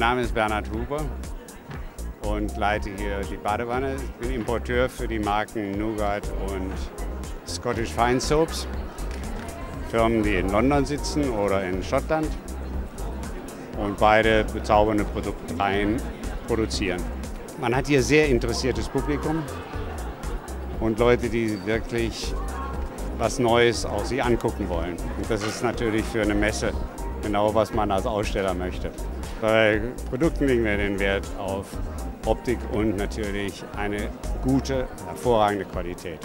Name ist Bernhard Huber und leite hier die Badewanne. Ich bin Importeur für die Marken Nougat und Scottish Fine Soaps. Firmen, die in London sitzen oder in Schottland und beide bezaubernde Produktreihen produzieren. Man hat hier sehr interessiertes Publikum und Leute, die wirklich was Neues auch sich angucken wollen. Und das ist natürlich für eine Messe genau, was man als Aussteller möchte. Bei Produkten legen wir den Wert auf Optik und natürlich eine gute, hervorragende Qualität.